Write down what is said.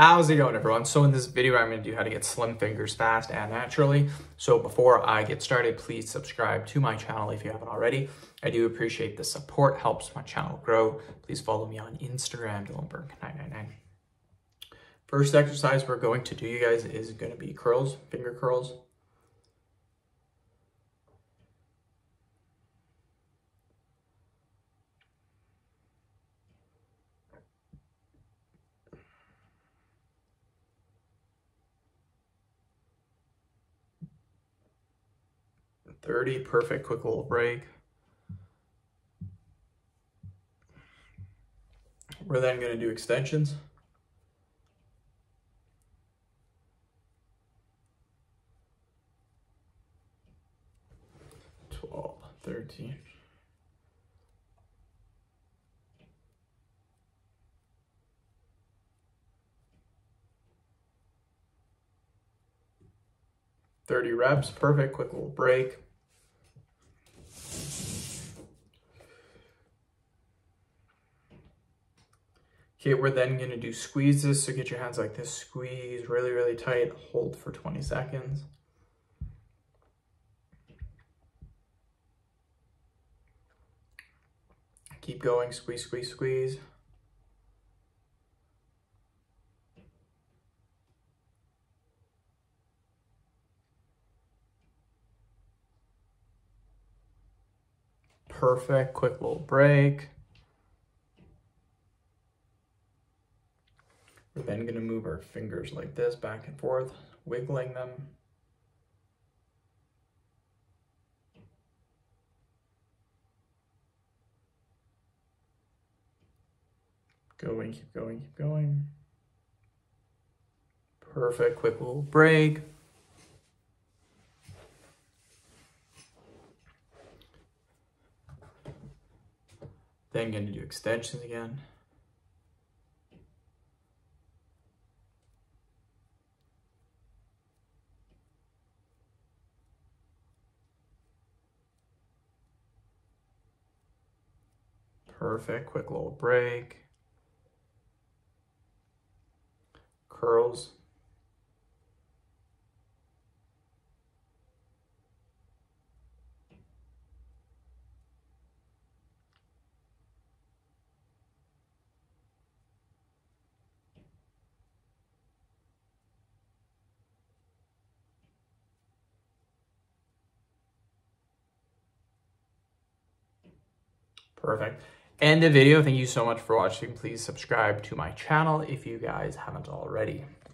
How's it going everyone? So in this video, I'm gonna do how to get slim fingers fast and naturally. So before I get started, please subscribe to my channel if you haven't already. I do appreciate the support, helps my channel grow. Please follow me on Instagram, Dylanberg999. First exercise we're going to do, you guys, is gonna be curls, finger curls. 30, perfect, quick little break. We're then gonna do extensions. Thirty reps, perfect, quick little break. Okay, we're then gonna do squeezes. So get your hands like this, squeeze really, really tight, hold for 20 seconds. Keep going, squeeze, squeeze, squeeze. Perfect, quick little break. We're then going to move our fingers like this back and forth, wiggling them. Going, keep going, keep going. Perfect, quick little break. Then going to do extensions again. Perfect, quick little break. Curls. Perfect end the video. Thank you so much for watching. Please subscribe to my channel if you guys haven't already.